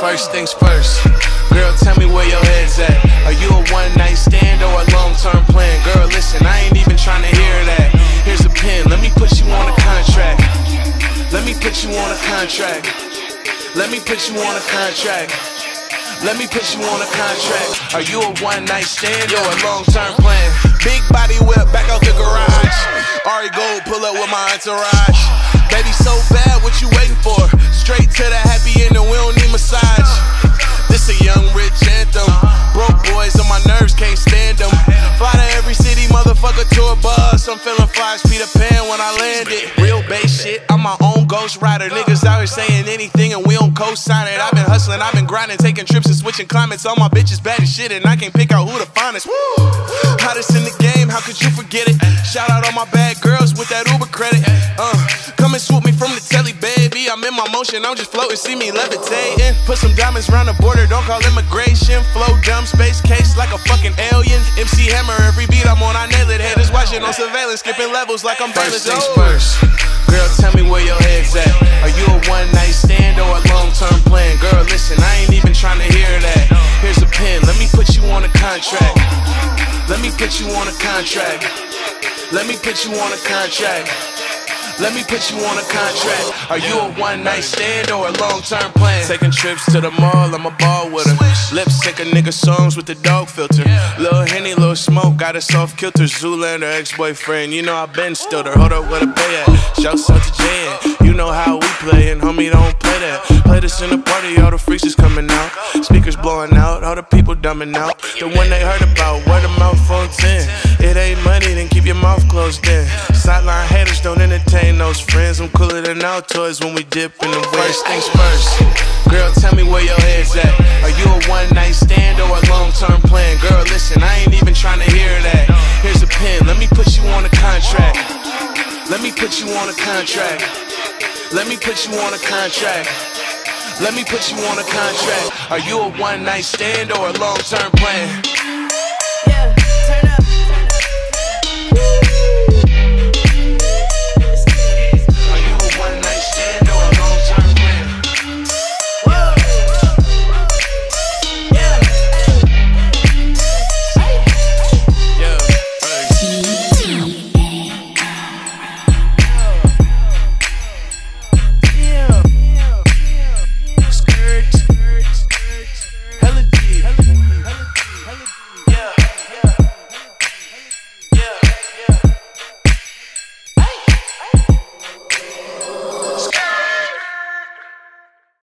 First things first. Girl, tell me where your head's at. Are you a one night stand or a long term plan? Girl, listen, I ain't even trying to hear that. Here's a pen, let me put you on a contract. Let me put you on a contract. Let me put you on a contract. Let me put you on a contract. Are you a one night stand or a long term plan? Big body whip back out the garage. Ari Gold pull up with my entourage. Baby, Peter Pan when I landed. Real base shit, I'm my own ghost rider. Niggas out here saying anything and we don't co-sign it. I've been hustling, I've been grinding, taking trips and switching climates. All my bitches bad as shit and I can't pick out who the finest. Hottest in the game, how could you forget it? Shout out all my bad girls with that Uber credit. Uh, come and swoop me from the telly, baby. I'm in my motion, I'm just floating, see me levitating. Put some diamonds round the border, don't call immigration. Surveillance, skipping levels like I'm First things first. Girl, tell me where your head's at. Are you a one night stand or a long term plan? Girl, listen, I ain't even trying to hear that. Here's a pen, let me put you on a contract. Let me put you on a contract. Let me put you on a contract. Let me put you on a contract. Are you a one night stand or a long term plan? Taking trips to the mall, I'm a ball with her. Lip sync a nigga songs with the dog filter. Lil Henny, Lil Smoke, got us off kilter. Zoolander, ex boyfriend. You know I been still her. Hold up, where the pay at? Shouts out to Jan. You know how we playin', homie, don't play that. Play this in the party, all the freaks is coming out. Speakers blowing out, all the people dumbing out. The one they heard about, word of mouth on 10. It ain't money, then keep your mouth closed then. Sideline haters don't entertain those friends. I'm cooler than our toys when we dip in the First things first. Girl, tell me where your head's on a contract. Let me put you on a contract. Let me put you on a contract. Are you a one night stand or a long term plan?